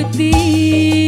seperti